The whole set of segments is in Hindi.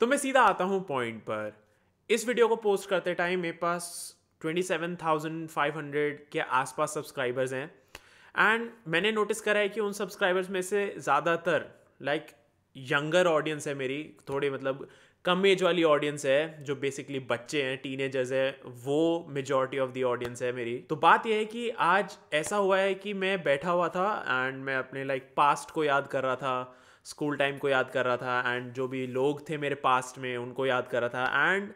तो मैं सीधा आता हूँ पॉइंट पर। इस वीडियो को पोस्ट करते टाइम मेरे पास 27,500 के आसपास सब्सक्राइबर्स हैं। एंड मैंने नोटिस करा है कि उन सब्सक्राइबर्स में से ज़्यादातर लाइक यंगर ऑडियंस है मेरी थोड़ी मतलब कम एज वाली ऑडियंस है जो बेसिकली बच्चे हैं टीनेजर्स हैं वो मेजॉरिटी ऑफ़ द ऑडियंस है मेरी। तो बात यह है कि आज ऐसा हुआ है कि मैं बैठा हुआ था एंड मैं अपने लाइक like, पास्ट को याद कर रहा था। स्कूल टाइम को याद कर रहा था एंड जो भी लोग थे मेरे पास्ट में, उनको याद कर रहा था एंड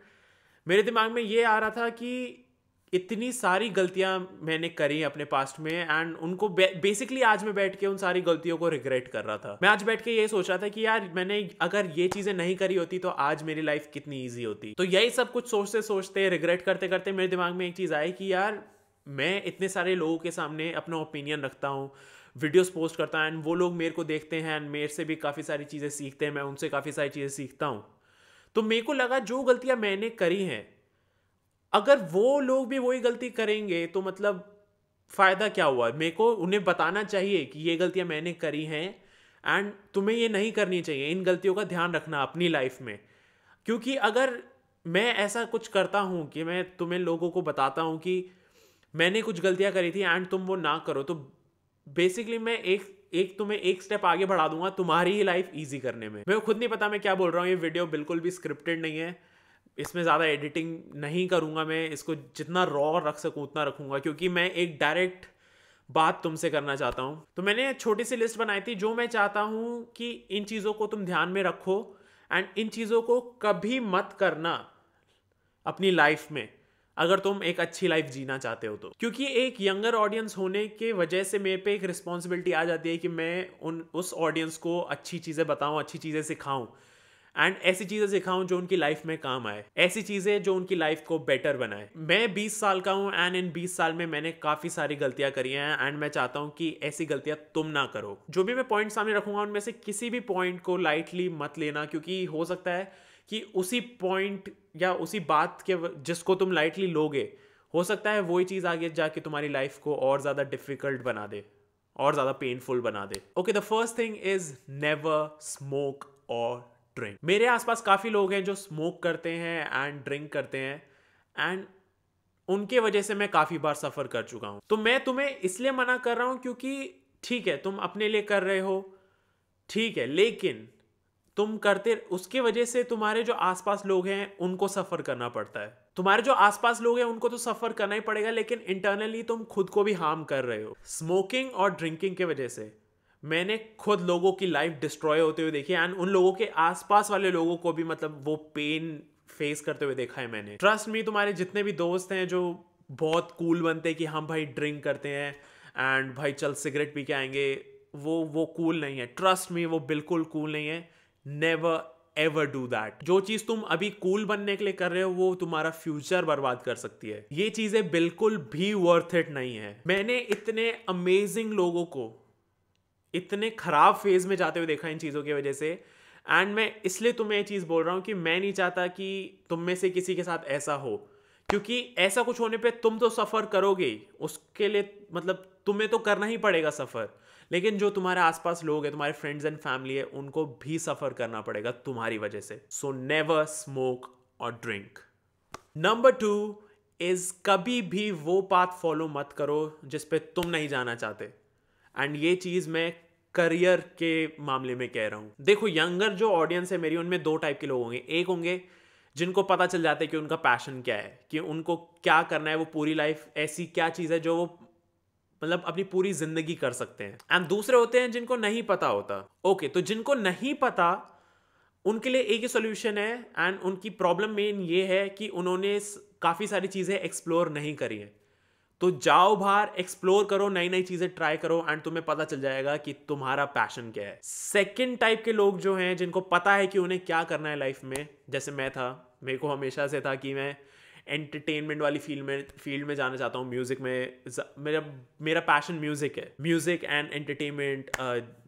मेरे दिमाग में ये आ रहा था कि इतनी सारी गलतियाँ मैंने करी अपने पास्ट में एंड उनको बेसिकली आज मैं बैठ के उन सारी गलतियों को रिग्रेट कर रहा था। मैं आज बैठ के ये सोच रहा था कि यार, मैंने अगर ये चीज़ें नहीं करी होती तो आज मेरी लाइफ कितनी ईजी होती। तो यही सब कुछ सोचते सोचते रिग्रेट करते करते मेरे दिमाग में एक चीज़ आई कि यार, मैं इतने सारे लोगों के सामने अपना ओपिनियन रखता हूँ वीडियोस पोस्ट करता है एंड वो लोग मेरे को देखते हैं एंड मेरे से भी काफ़ी सारी चीज़ें सीखते हैं, मैं उनसे काफ़ी सारी चीज़ें सीखता हूँ। तो मेरे को लगा जो गलतियाँ मैंने करी हैं, अगर वो लोग भी वही गलती करेंगे तो मतलब फ़ायदा क्या हुआ? मेरे को उन्हें बताना चाहिए कि ये गलतियाँ मैंने करी हैं एंड तुम्हें ये नहीं करनी चाहिए, इन गलतियों का ध्यान रखना अपनी लाइफ में। क्योंकि अगर मैं ऐसा कुछ करता हूँ कि मैं तुम्हें लोगों को बताता हूँ कि मैंने कुछ गलतियाँ करी थी एंड तुम वो ना करो तो बेसिकली मैं एक एक तुम्हें एक स्टेप आगे बढ़ा दूँगा तुम्हारी ही लाइफ ईजी करने में। मैं खुद नहीं पता मैं क्या बोल रहा हूँ, ये वीडियो बिल्कुल भी स्क्रिप्टेड नहीं है। इसमें ज़्यादा एडिटिंग नहीं करूँगा मैं, इसको जितना रॉ रख सकूँ उतना रखूँगा, क्योंकि मैं एक डायरेक्ट बात तुमसे करना चाहता हूँ। तो मैंने छोटी सी लिस्ट बनाई थी, जो मैं चाहता हूँ कि इन चीज़ों को तुम ध्यान में रखो एंड इन चीज़ों को कभी मत करना अपनी लाइफ में। अगर तुम एक अच्छी लाइफ जीना चाहते हो तो। क्योंकि एक यंगर ऑडियंस होने के वजह से मेरे पे एक रिस्पॉन्सिबिलिटी आ जाती है कि मैं उन, उस ऑडियंस को अच्छी चीज़ें बताऊँ, अच्छी चीज़ें सिखाऊं। एंड ऐसी चीज़ें सिखाऊं जो उनकी लाइफ में काम आए। ऐसी चीज़ें जो उनकी लाइफ को बेटर बनाए। मैं 20 साल का हूँ एंड इन 20 साल में मैंने काफ़ी सारी गलतियाँ करी हैं एंड मैं चाहता हूँ कि ऐसी गलतियाँ तुम ना करो। जो भी मैं पॉइंट सामने रखूँगा उनमें से किसी भी पॉइंट को लाइटली मत लेना क्योंकि हो सकता है कि उसी पॉइंट या उसी बात के जिसको तुम लाइटली लोगे, हो सकता है वही चीज़ आगे जाके तुम्हारी लाइफ को और ज़्यादा डिफ़िकल्ट बना दे, और ज़्यादा पेनफुल बना दे। Okay the first thing is never smoke और ड्रिंक मेरे आसपास काफ़ी लोग हैं जो स्मोक करते हैं एंड ड्रिंक करते हैं एंड उनके वजह से मैं काफ़ी बार सफ़र कर चुका हूँ। तो मैं तुम्हें इसलिए मना कर रहा हूँ क्योंकि ठीक है, तुम अपने लिए कर रहे हो, ठीक है, लेकिन तुम करते, उसके वजह से तुम्हारे जो आसपास लोग हैं, उनको सफ़र करना पड़ता है। तुम्हारे जो आसपास लोग हैं, उनको तो सफ़र करना ही पड़ेगा, लेकिन इंटरनली तुम खुद को भी हार्म कर रहे हो। स्मोकिंग और ड्रिंकिंग के वजह से। मैंने खुद लोगों की लाइफ डिस्ट्रॉय होते हुए देखी एंड उन लोगों के आसपास वाले लोगों को भी मतलब वो पेन फेस करते हुए देखा है मैंने। ट्रस्ट मी तुम्हारे जितने भी दोस्त हैं, जो बहुत कूल बनते हैं कि हम भाई ड्रिंक करते हैं एंड भाई चल सिगरेट पी के आएँगे, वो वो कूल नहीं है। ट्रस्ट मी वो बिल्कुल कूल नहीं है। नेवर एवर डू दैट जो चीज़ तुम अभी कूल cool बनने के लिए कर रहे हो, वो तुम्हारा फ्यूचर बर्बाद कर सकती है। ये चीज़ें बिल्कुल भी वर्थ इट नहीं है। मैंने इतने अमेजिंग लोगों को, इतने खराब फ़ेज़ में जाते हुए देखा इन चीज़ों की वजह से एंड मैं इसलिए तुम्हें ये चीज़ बोल रहा हूँ कि मैं नहीं चाहता कि तुम में से किसी के साथ ऐसा हो। क्योंकि ऐसा कुछ होने पे तुम तो सफ़र करोगे। उसके लिए मतलब तुम्हें तो करना ही पड़ेगा सफ़र लेकिन जो तुम्हारे आसपास लोग हैं, तुम्हारे फ्रेंड्स एंड फैमिली है, उनको भी सफ़र करना पड़ेगा तुम्हारी वजह से। सो नेवर स्मोक और ड्रिंक नंबर टू इज़ कभी भी वो पाथ फॉलो मत करो जिस पे तुम नहीं जाना चाहते। एंड ये चीज़ मैं करियर के मामले में कह रहा हूँ। देखो यंगर जो ऑडियंस है मेरी, उनमें दो टाइप के लोग होंगे। एक होंगे जिनको पता चल जाता है कि उनका पैशन क्या है, कि उनको क्या करना है, वो पूरी लाइफ ऐसी क्या चीज़ है जो वो मतलब अपनी पूरी ज़िंदगी कर सकते हैं। एंड दूसरे होते हैं जिनको नहीं पता होता। ओके okay, तो जिनको नहीं पता उनके लिए एक ही सोल्यूशन है एंड उनकी प्रॉब्लम मेन ये है कि उन्होंने काफ़ी सारी चीज़ें एक्सप्लोर नहीं करी है। तो जाओ बाहर एक्सप्लोर करो नई नई चीज़ें ट्राई करो एंड तुम्हें पता चल जाएगा कि तुम्हारा पैशन क्या है। सेकेंड टाइप के लोग जो हैं जिनको पता है कि उन्हें क्या करना है लाइफ में जैसे मैं था मेरे को हमेशा से था कि मैं एंटरटेनमेंट वाली फ़ील्ड में फ़ील्ड में जाना चाहता हूँ म्यूज़िक में मेरा मेरा पैशन म्यूज़िक है। म्यूज़िक एंड एंटरटेनमेंट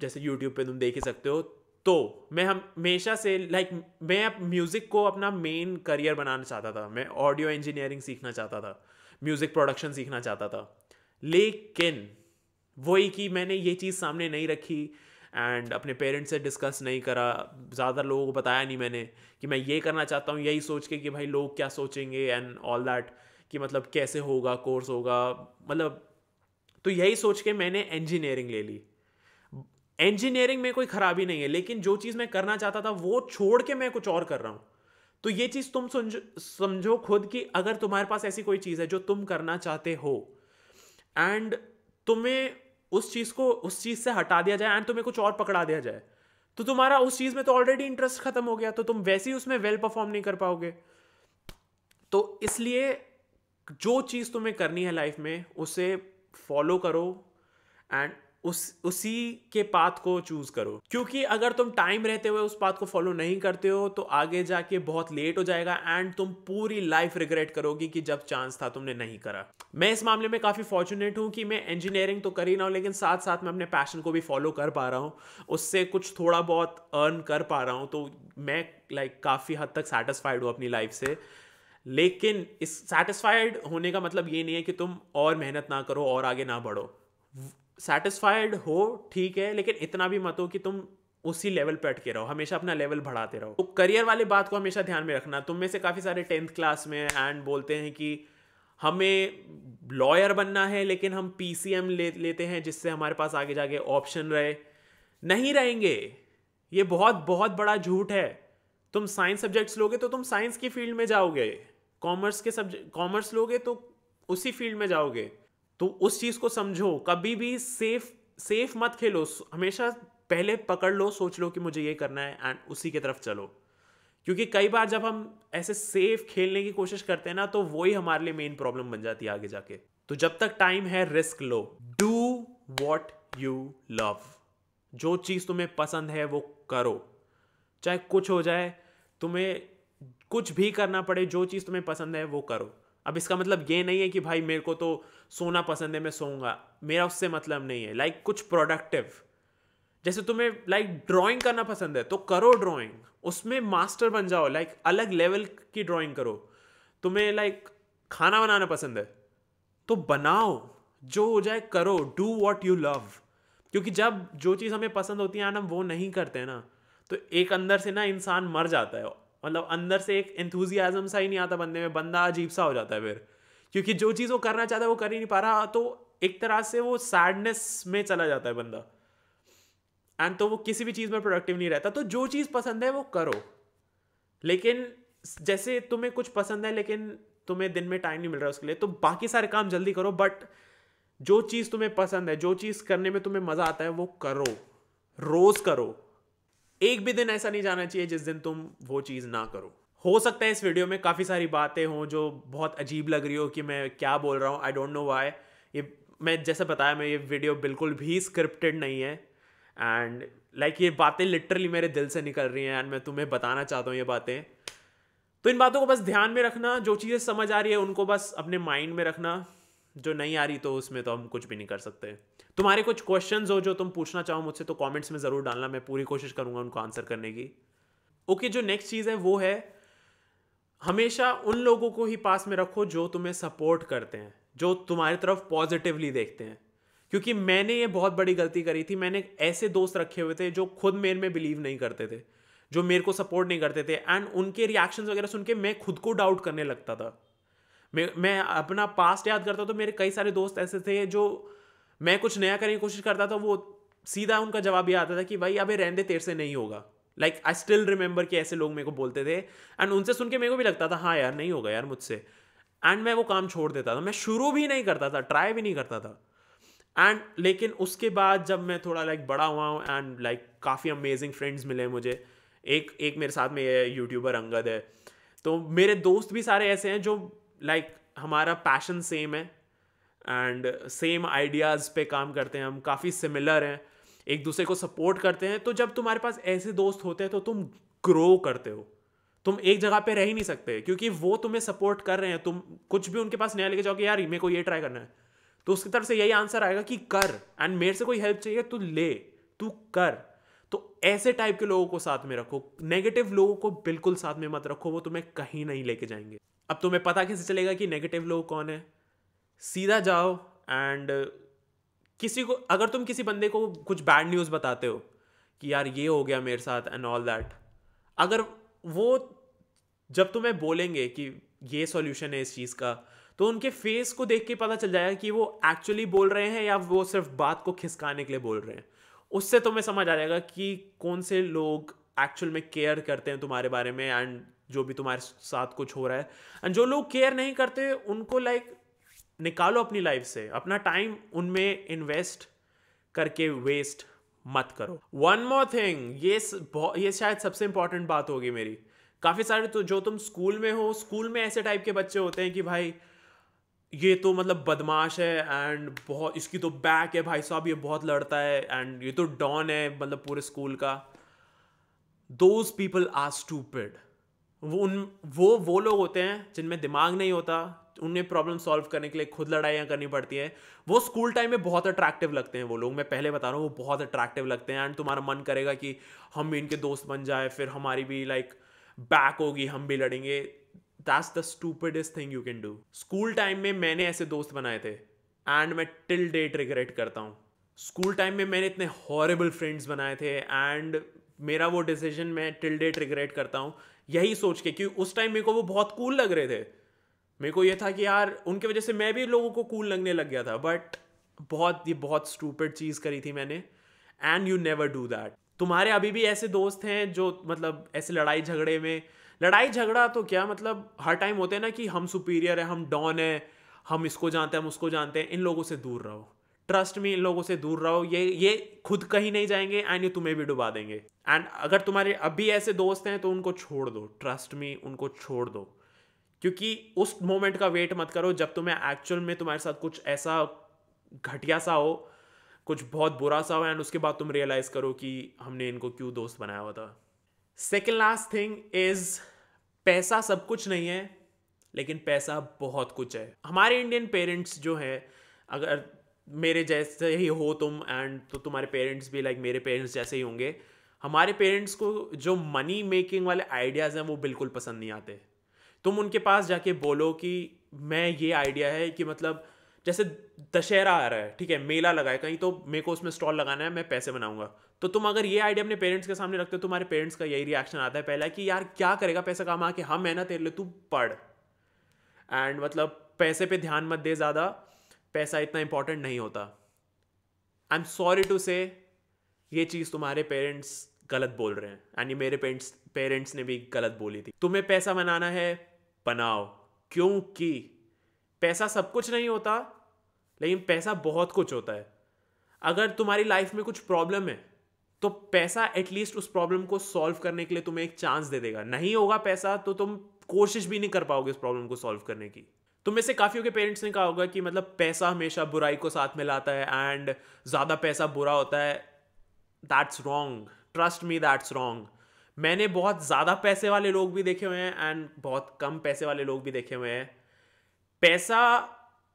जैसे यूट्यूब पे तुम देख ही सकते हो। तो मैं हमेशा से लाइक मैं म्यूज़िक को अपना मेन करियर बनाना चाहता था। मैं ऑडियो इंजीनियरिंग सीखना चाहता था। म्यूज़िक प्रोडक्शन सीखना चाहता था। लेकिन, वही कि मैंने ये चीज़ सामने नहीं रखी एंड अपने पेरेंट्स से डिस्कस नहीं करा। ज़्यादा लोगों को बताया नहीं मैंने कि मैं ये करना चाहता हूँ, यही सोच के कि भाई लोग क्या सोचेंगे एंड ऑल दैट कि मतलब कैसे होगा कोर्स होगा। मतलब तो यही सोच के मैंने इंजीनियरिंग ले ली। इंजीनियरिंग में कोई खराबी नहीं है, लेकिन जो चीज़ मैं करना चाहता था वो छोड़ के मैं कुछ और कर रहा हूँ। तो ये चीज़ तुम समझो समझो खुद कि अगर तुम्हारे पास ऐसी कोई चीज़ है जो तुम करना चाहते हो एंड तुम्हें उस चीज़ को, उस चीज़ से हटा दिया जाए एंड तुम्हें कुछ और पकड़ा दिया जाए। तो तुम्हारा उस चीज़ में तो ऑलरेडी इंटरेस्ट खत्म हो गया तो तुम वैसे ही उसमें वेल परफॉर्म नहीं कर पाओगे। तो इसलिए जो चीज़ तुम्हें करनी है लाइफ में, उसे फॉलो करो एंड उस उसी के पाथ को चूज़ करो। क्योंकि अगर तुम टाइम रहते हुए उस पाथ को फॉलो नहीं करते हो तो आगे जाके बहुत लेट हो जाएगा एंड तुम पूरी लाइफ रिग्रेट करोगी कि जब चांस था तुमने नहीं करा। मैं इस मामले में काफ़ी फॉर्चुनेट हूँ कि मैं इंजीनियरिंग तो कर ही ना हूँ लेकिन साथ साथ मैं अपने पैशन को भी फॉलो कर पा रहा हूँ। उससे कुछ थोड़ा बहुत अर्न कर पा रहा हूँ तो मैं लाइक like, काफ़ी हद तक सेटिस्फाइड हूँ अपनी लाइफ से। लेकिन इस सेटिस्फाइड होने का मतलब ये नहीं है कि तुम और मेहनत ना करो और आगे ना बढ़ो। सेटिस्फाइड हो, ठीक है, लेकिन इतना भी मत हो कि तुम उसी लेवल पे अटके रहो, हमेशा अपना लेवल बढ़ाते रहो। तो करियर वाली बात को हमेशा ध्यान में रखना। तुम में से काफ़ी सारे टेंथ क्लास में एंड बोलते हैं कि हमें लॉयर बनना है, लेकिन हम पीसीएम ले, लेते हैं, जिससे हमारे पास आगे जाके ऑप्शन रहे। नहीं रहेंगे। ये बहुत बहुत बड़ा झूठ है। तुम साइंस सब्जेक्ट्स लोगे तो तुम साइंस की फ़ील्ड में जाओगे। कॉमर्स के सब्जेक्ट कॉमर्स लोगे तो उसी फ़ील्ड में जाओगे। तो उस चीज़ को समझो, कभी भी सेफ़ सेफ़ मत खेलो। हमेशा पहले पकड़ लो, सोच लो कि मुझे ये करना है एंड उसी की तरफ़ चलो। क्योंकि कई बार जब हम ऐसे सेफ़ खेलने की कोशिश करते हैं ना तो वही हमारे लिए मेन प्रॉब्लम बन जाती है आगे जाके। तो जब तक टाइम है रिस्क लो। डू वॉट यू लव जो चीज़ तुम्हें पसंद है, वो करो। चाहे कुछ हो जाए, तुम्हें कुछ भी करना पड़े, जो चीज़ तुम्हें पसंद है, वो करो। अब इसका मतलब ये नहीं है कि भाई मेरे को तो सोना पसंद है मैं सोऊँगा। मेरा उससे मतलब नहीं है। लाइक like, कुछ प्रोडक्टिव जैसे तुम्हें लाइक like, ड्राइंग करना पसंद है तो करो ड्राइंग उसमें मास्टर बन जाओ। लाइक like, अलग लेवल की ड्राइंग करो। तुम्हें लाइक खाना बनाना पसंद है तो बनाओ। जो हो जाए करो। डू वॉट यू लव क्योंकि जब जो चीज़ हमें पसंद होती है ना हम वो नहीं करते ना तो एक अंदर से ना इंसान मर जाता है। मतलब अंदर से एक एंथुजियाज़म सा ही नहीं आता बंदे में, बंदा अजीब सा हो जाता है फिर। क्योंकि जो चीज़ वो करना चाहता है वो कर ही नहीं पा रहा तो एक तरह से वो सैडनेस में चला जाता है बंदा। एंड तो वो किसी भी चीज़ में प्रोडक्टिव नहीं रहता तो जो चीज़ पसंद है वो करो। लेकिन जैसे तुम्हें कुछ पसंद है, लेकिन तुम्हें दिन में टाइम नहीं मिल रहा उसके लिए तो बाकी सारे काम जल्दी करो बट जो चीज़ तुम्हें पसंद है, जो चीज़ करने में तुम्हें मज़ा आता है, वो करो। रोज़ करो। एक भी दिन ऐसा नहीं जाना चाहिए जिस दिन तुम वो चीज़ ना करो। हो सकता है इस वीडियो में काफ़ी सारी बातें हों जो बहुत अजीब लग रही हो कि मैं क्या बोल रहा हूँ। आई डोंट नो वाई ये मैं जैसे बताया मैं ये वीडियो बिल्कुल भी स्क्रिप्टेड नहीं है। एंड लाइक like, ये बातें लिटरली मेरे दिल से निकल रही हैं एंड मैं तुम्हें बताना चाहता हूँ ये बातें। तो इन बातों को बस ध्यान में रखना जो चीज़ें समझ आ रही है उनको बस अपने माइंड में रखना। जो नहीं आ रही तो उसमें तो हम कुछ भी नहीं कर सकते। तुम्हारे कुछ क्वेश्चंस हो जो तुम पूछना चाहो मुझसे तो कमेंट्स में ज़रूर डालना मैं पूरी कोशिश करूँगा उनको आंसर करने की। ओके okay, जो नेक्स्ट चीज़ है वो है हमेशा उन लोगों को ही पास में रखो जो तुम्हें सपोर्ट करते हैं जो तुम्हारी तरफ़ पॉजिटिवली देखते हैं। क्योंकि मैंने ये बहुत बड़ी गलती करी थी मैंने ऐसे दोस्त रखे हुए थे जो खुद मेरे में बिलीव नहीं करते थे जो मेरे को सपोर्ट नहीं करते थे एंड उनके रिएक्शंस वगैरह सुन के मैं खुद को डाउट करने लगता था। मैं मैं अपना पास्ट याद करता तो मेरे कई सारे दोस्त ऐसे थे जो मैं कुछ नया करने की कोशिश करता था, वो सीधा उनका जवाब ये आता था कि, भाई, अबे, रहने तेरे से नहीं होगा। लाइक आई स्टिल रिमेंबर कि ऐसे लोग मेरे को बोलते थे एंड उनसे सुन के मेरे को भी लगता था हाँ यार, नहीं होगा यार मुझसे। एंड मैं वो काम छोड़ देता था। मैं शुरू भी नहीं करता था ट्राई भी नहीं करता था। एंड लेकिन उसके बाद जब मैं थोड़ा लाइक बड़ा हुआ हूँ एंड लाइक काफ़ी अमेजिंग फ्रेंड्स मिले मुझे। एक एक मेरे साथ में यूट्यूबर अंगद है। तो मेरे दोस्त भी सारे ऐसे हैं जो लाइक like, हमारा पैशन सेम है एंड सेम आइडियाज़ पे काम करते हैं हम काफ़ी सिमिलर हैं एक दूसरे को सपोर्ट करते हैं तो जब तुम्हारे पास ऐसे दोस्त होते हैं तो तुम ग्रो करते हो। तुम एक जगह पे रह ही नहीं सकते क्योंकि वो तुम्हें सपोर्ट कर रहे हैं तुम कुछ भी उनके पास नया लेके जाओगे यार मेरे को ये ट्राई करना है। तो उसकी तरफ़ से यही आंसर आएगा कि कर एंड मेरे से कोई हेल्प चाहिए तू ले तू कर। तो ऐसे टाइप के लोगों को साथ में रखो। नेगेटिव लोगों को बिल्कुल साथ में मत रखो, वो तुम्हें कहीं नहीं लेके जाएँगे। अब तुम्हें पता कैसे चलेगा कि नेगेटिव लोग कौन है? सीधा जाओ एंड किसी को, अगर तुम किसी बंदे को कुछ बैड न्यूज़ बताते हो कि यार ये हो गया मेरे साथ एंड ऑल दैट अगर वो जब तुम्हें बोलेंगे कि ये सॉल्यूशन है इस चीज़ का तो उनके फेस को देख के पता चल जाएगा कि वो एक्चुअली बोल रहे हैं या वो सिर्फ़ बात को खिसकाने के लिए बोल रहे हैं। उससे तुम्हें समझ आ जाएगा कि कौन से लोग एक्चुअल में केयर करते हैं तुम्हारे बारे में एंड जो भी तुम्हारे साथ कुछ हो रहा है। एंड जो लोग केयर नहीं करते उनको लाइक like, निकालो अपनी लाइफ से। अपना टाइम उनमें इन्वेस्ट करके वेस्ट मत करो। वन मोर थिंग ये ये शायद सबसे इंपॉर्टेंट बात होगी मेरी। काफ़ी सारे तो जो तुम स्कूल में हो स्कूल में ऐसे टाइप के बच्चे होते हैं कि भाई ये तो मतलब बदमाश है एंड बहुत, इसकी तो बैक है भाई साहब, ये बहुत लड़ता है एंड ये तो डॉन है मतलब पूरे स्कूल का। दोज पीपल आर स्टूपिड वो उन, वो वो लोग होते हैं जिनमें दिमाग नहीं होता, उन्हें प्रॉब्लम सॉल्व करने के लिए खुद लड़ाइयाँ करनी पड़ती हैं। वो स्कूल टाइम में बहुत अट्रैक्टिव लगते हैं वो लोग, मैं पहले बता रहा हूँ, वो बहुत अट्रैक्टिव लगते हैं एंड तुम्हारा मन करेगा कि हम भी इनके दोस्त बन जाए, फिर हमारी भी लाइक बैक होगी, हम भी लड़ेंगे। That's the stupidest thing you can do school time में मैंने ऐसे दोस्त बनाए थे एंड मैं टिल डेट रिग्रेट करता हूँ। स्कूल टाइम में मैंने इतने हॉरेबल फ्रेंड्स बनाए थे एंड मेरा वो डिसीज़न मैं टिल डेट रिग्रेट करता हूँ। यही सोच के, कि उस टाइम मेरे को वो बहुत कूल लग रहे थे। मेरे को ये था कि यार, उनकी वजह से मैं भी लोगों को कूल लगने लग गया था बट बहुत, ये बहुत स्टूपिड चीज़ करी थी मैंने and you never do that तुम्हारे अभी भी ऐसे दोस्त हैं जो मतलब ऐसे लड़ाई झगड़े में लड़ाई झगड़ा तो क्या मतलब हर टाइम होते हैं ना कि हम सुपीरियर है, हम डॉन है, हम इसको जानते हैं, हम उसको जानते हैं, इन लोगों से दूर रहो। ट्रस्ट में इन लोगों से दूर रहो। ये ये खुद कहीं नहीं जाएँगे एंड ये तुम्हें भी डुबा देंगे। एंड अगर तुम्हारे अभी ऐसे दोस्त हैं तो उनको छोड़ दो। ट्रस्ट में उनको छोड़ दो। क्योंकि उस मोमेंट का वेट मत करो जब तुम्हें एक्चुअल में तुम्हारे साथ कुछ ऐसा घटिया सा हो, कुछ बहुत बुरा सा हो एंड उसके बाद तुम रियलाइज़ करो कि हमने इनको क्यों दोस्त बनाया हुआ था सेकेंड लास्ट थिंग इज़ पैसा सब कुछ नहीं है, लेकिन पैसा बहुत कुछ है। हमारे इंडियन पेरेंट्स जो हैं, अगर मेरे जैसे ही हो तुम एंड तो तुम्हारे पेरेंट्स भी लाइक मेरे पेरेंट्स जैसे ही होंगे, हमारे पेरेंट्स को जो मनी मेकिंग वाले आइडियाज़ हैं वो बिल्कुल पसंद नहीं आते। तुम उनके पास जाके बोलो कि मैं ये आइडिया है कि मतलब जैसे दशहरा आ रहा है, ठीक है, मेला लगाए कहीं तो मेरे को उसमें स्टॉल लगाना है, मैं पैसे बनाऊँगा। तो तुम अगर ये आइडिया अपने पेरेंट्स के सामने रखते हो, तुम्हारे पेरेंट्स का यही रिएक्शन आता है पहला कि यार, क्या करेगा पैसा कमा के? हम मेहनत ना तेरे लिए तू पढ़। एंड मतलब पैसे पे ध्यान मत दे ज़्यादा, पैसा इतना इंपॉर्टेंट नहीं होता। आई एम सॉरी टू से ये चीज़ तुम्हारे पेरेंट्स गलत बोल रहे हैं। एंड ये मेरे पेरेंट्स पेरेंट्स ने भी गलत बोली थी। तुम्हें पैसा बनाना है, बनाओ। क्योंकि पैसा सब कुछ नहीं होता, लेकिन पैसा बहुत कुछ होता है। अगर तुम्हारी लाइफ में कुछ प्रॉब्लम है तो पैसा एटलीस्ट उस प्रॉब्लम को सॉल्व करने के लिए तुम्हें एक चांस दे देगा। नहीं होगा पैसा तो तुम कोशिश भी नहीं कर पाओगे उस प्रॉब्लम को सॉल्व करने की। तुम में से काफ़ियों के पेरेंट्स ने कहा होगा कि मतलब पैसा हमेशा बुराई को साथ में लाता है एंड ज़्यादा पैसा बुरा होता है that's wrong trust me that's wrong मैंने बहुत ज़्यादा पैसे वाले लोग भी देखे हुए हैं एंड बहुत कम पैसे वाले लोग भी देखे हुए हैं। पैसा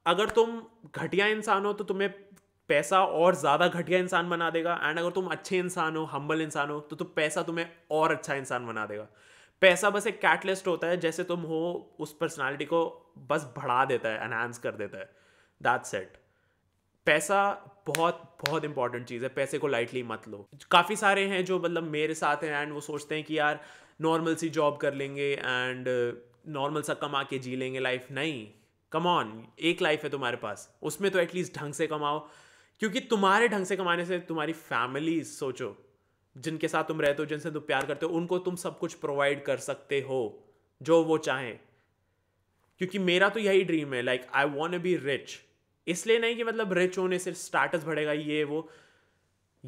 अगर तुम घटिया इंसान हो तो तुम्हें पैसा और ज़्यादा घटिया इंसान बना देगा एंड अगर तुम अच्छे इंसान हो हम्बल इंसान हो तो, तुम पैसा तुम्हें और अच्छा इंसान बना देगा। पैसा बस एक कैटलिस्ट होता है जैसे तुम हो उस पर्सनालिटी को बस बढ़ा देता है एनहांस कर देता है। दैट सेट पैसा बहुत बहुत इंपॉर्टेंट चीज़ है पैसे को लाइटली मत लो। काफ़ी सारे हैं जो मतलब मेरे साथ हैं एंड वो सोचते हैं कि यार नॉर्मल सी जॉब कर लेंगे एंड नॉर्मल सा कमा के जी लेंगे लाइफ नहीं। कम ऑन एक लाइफ है तुम्हारे पास। उसमें तो एटलीस्ट ढंग से कमाओ। क्योंकि तुम्हारे ढंग से कमाने से तुम्हारी फैमिली सोचो, जिनके साथ तुम रहते हो, जिनसे तुम प्यार करते हो, उनको तुम सब कुछ प्रोवाइड कर सकते हो, जो वो चाहें। क्योंकि मेरा तो यही ड्रीम है like I want be rich इसलिए नहीं कि मतलब रिच होने से स्टाटस बढ़ेगा, ये, वो,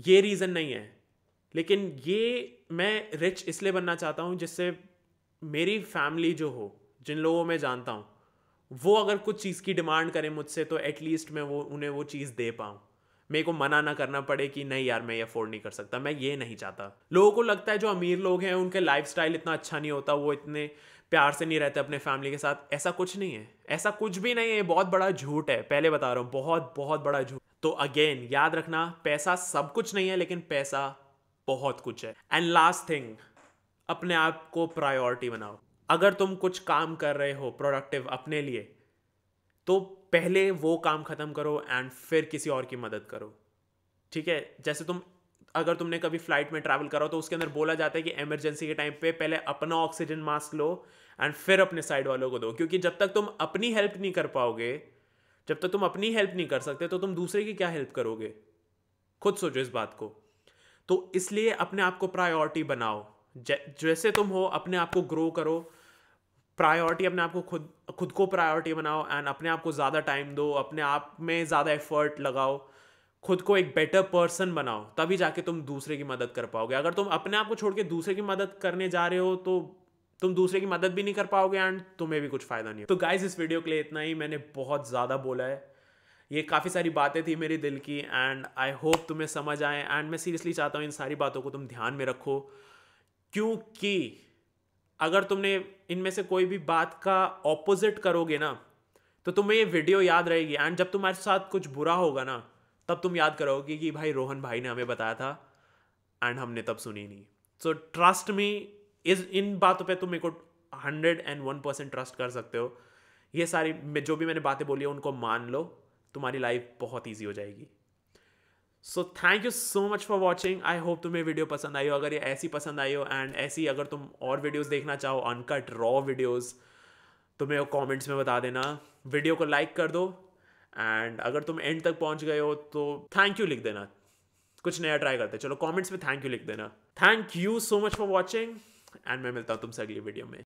ये रीज़न नहीं है। लेकिन ये मैं रिच इसलिए बनना चाहता हूँ जिससे मेरी फैमिली जो हो, जिन लोगों में जानता हूँ वो अगर कुछ चीज़ की डिमांड करें मुझसे तो एटलीस्ट मैं वो, उन्हें वो चीज़ दे पाऊँ। मेरे को मना ना करना पड़े कि नहीं यार, मैं ये अफोर्ड नहीं कर सकता, मैं ये नहीं चाहता। लोगों को लगता है जो अमीर लोग हैं, उनके लाइफ इतना अच्छा नहीं होता, वो इतने प्यार से नहीं रहते अपने फैमिली के साथ। ऐसा कुछ नहीं है, ऐसा कुछ भी नहीं है बहुत बड़ा झूठ है। पहले बता रहा हूँ, बहुत बहुत बड़ा झूठ। तो अगेन याद रखना, पैसा सब कुछ नहीं है, लेकिन पैसा बहुत कुछ है। एंड लास्ट थिंग अपने आप को प्रायोरिटी बनाओ। अगर तुम कुछ काम कर रहे हो प्रोडक्टिव अपने लिए तो पहले वो काम ख़त्म करो एंड फिर किसी और की मदद करो। ठीक है? जैसे तुम, अगर तुमने कभी फ़्लाइट में ट्रैवल करो तो उसके अंदर बोला जाता है कि इमरजेंसी के टाइम पे पहले अपना ऑक्सीजन मास्क लो एंड फिर अपने साइड वालों को दो। क्योंकि जब तक तुम अपनी हेल्प नहीं कर पाओगे, जब तक तुम अपनी हेल्प नहीं कर सकते तो तुम दूसरे की क्या हेल्प करोगे? खुद सोचो इस बात को। तो इसलिए अपने आप को प्रायोरिटी बनाओ। जैसे तुम हो, अपने आप को ग्रो करो। प्रायोरिटी अपने आप को खुद खुद को प्रायोरिटी बनाओ एंड अपने आप को ज़्यादा टाइम दो, अपने आप में ज़्यादा एफर्ट लगाओ, खुद को एक बेटर पर्सन बनाओ, तभी जाके तुम दूसरे की मदद कर पाओगे। अगर तुम अपने आप को छोड़ के दूसरे की मदद करने जा रहे हो तो तुम दूसरे की मदद भी नहीं कर पाओगे एंड तुम्हें भी कुछ फ़ायदा नहीं हो। तो गाइज़ इस वीडियो के लिए इतना ही। मैंने बहुत ज़्यादा बोला है। ये काफ़ी सारी बातें थी मेरे दिल की एंड आई होप तुम्हें समझ आए एंड मैं सीरियसली चाहता हूँ इन सारी बातों को तुम ध्यान में रखो, क्योंकि अगर तुमने इनमें से कोई भी बात का ऑपोजिट करोगे ना तो तुम्हें ये वीडियो याद रहेगी। एंड जब तुम्हारे साथ कुछ बुरा होगा ना, तब तुम याद करोगे कि भाई रोहन भाई ने हमें बताया था एंड हमने तब सुनी नहीं। सो ट्रस्ट मी इस, इन बातों पे तुम मेरे को hundred and one percent trust कर सकते हो। ये सारी जो भी मैंने बातें बोली है, उनको मान लो। तुम्हारी लाइफ बहुत ईजी हो जाएगी। So thank you so much for watching I hope तुम्हें वीडियो पसंद आई हो। अगर ये ऐसी पसंद आई हो एंड ऐसी अगर तुम और वीडियोस देखना चाहो अनकट रॉ वीडियोस तो मेरे कमेंट्स में बता देना। वीडियो को लाइक कर दो एंड अगर तुम एंड तक पहुँच गए हो तो थैंक यू लिख देना। कुछ नया ट्राई करते चलो कमेंट्स में थैंक यू लिख देना। Thank you so much for watching and मैं मिलता हूँ तुमसे अगली वीडियो में।